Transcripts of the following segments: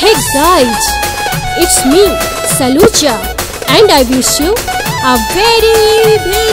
Hey guys, it's me, Saluja, and I wish you a very, very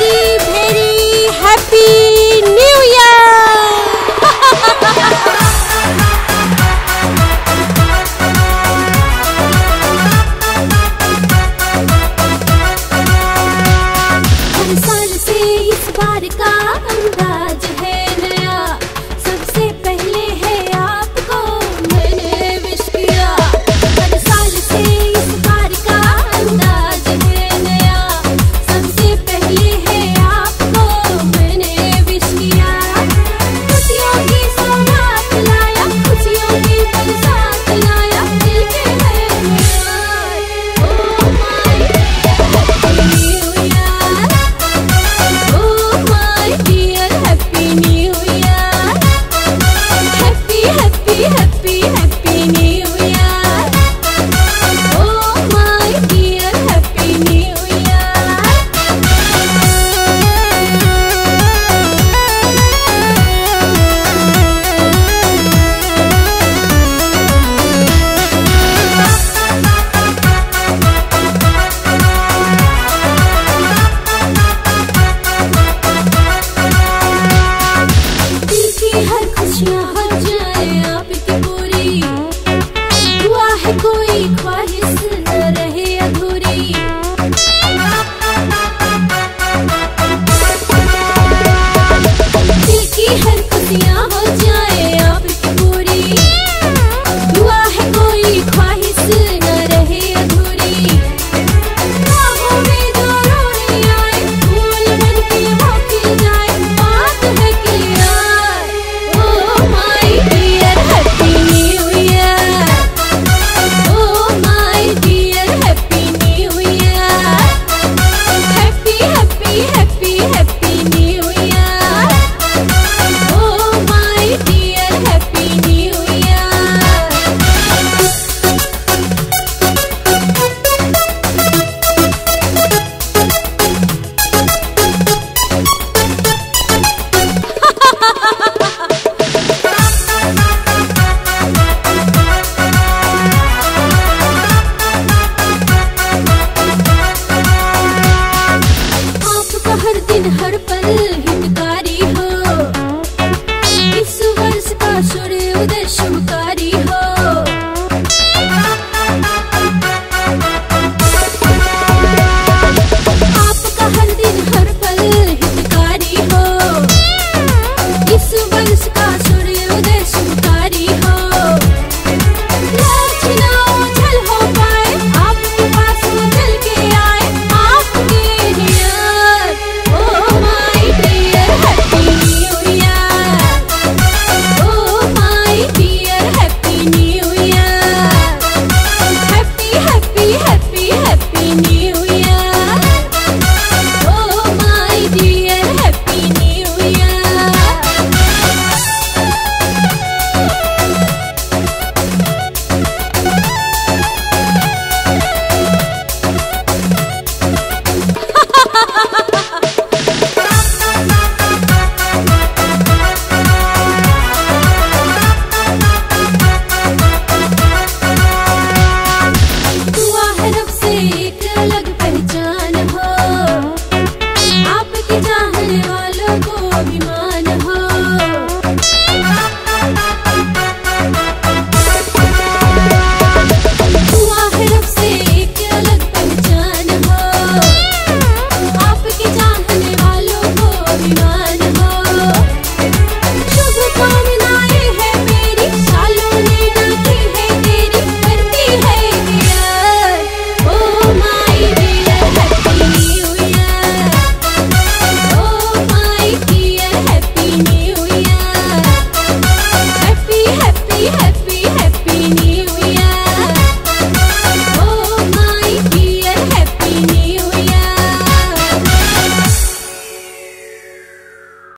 约会